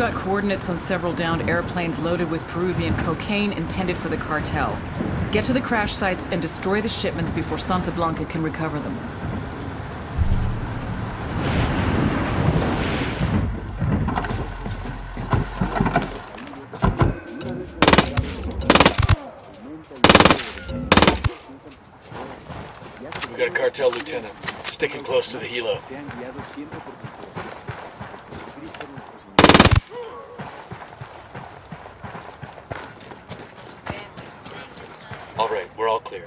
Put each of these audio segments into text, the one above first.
got coordinates on several downed airplanes loaded with Peruvian cocaine intended for the cartel. Get to the crash sites and destroy the shipments before Santa Blanca can recover them. We got a cartel lieutenant, sticking close to the helo. All right, we're all clear.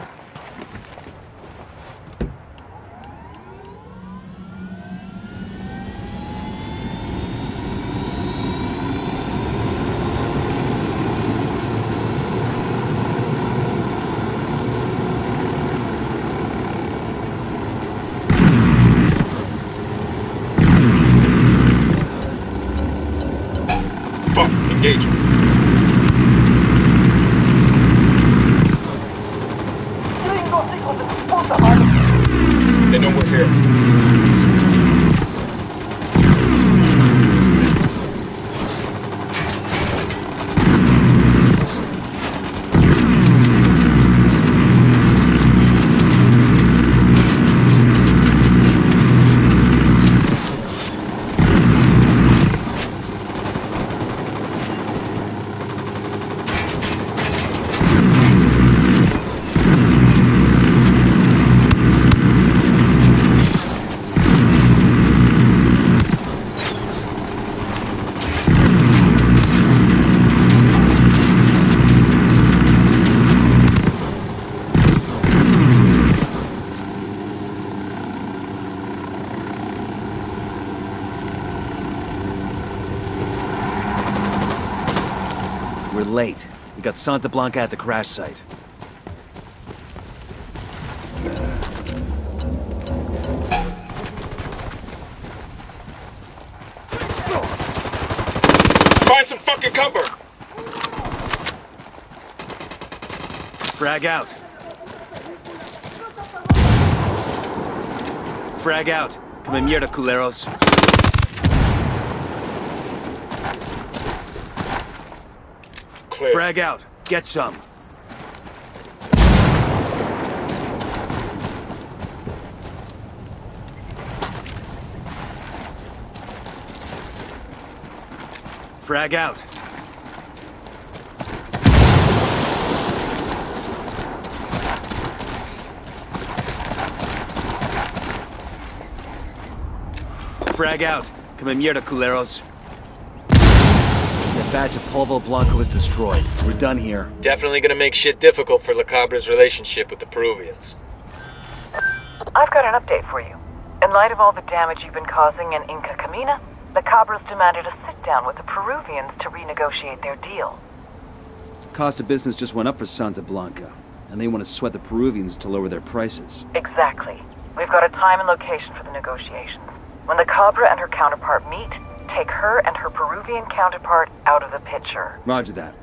Fuck, We're late. We got Santa Blanca at the crash site. Find some fucking cover! Frag out. Frag out. Come in mierda, culeros. Clear. Frag out. Get some. Frag out. Frag out. Come in mierda, culeros. The badge of Polvo Blanco is destroyed. We're done here. Definitely gonna make shit difficult for La Cabra's relationship with the Peruvians. I've got an update for you. In light of all the damage you've been causing in Inca Camina, the Cabras demanded a sit-down with the Peruvians to renegotiate their deal. Cost of business just went up for Santa Blanca, and they want to sweat the Peruvians to lower their prices. Exactly. We've got a time and location for the negotiations. When the Cabra and her counterpart meet, take her and her Peruvian counterpart out of the picture. Roger that.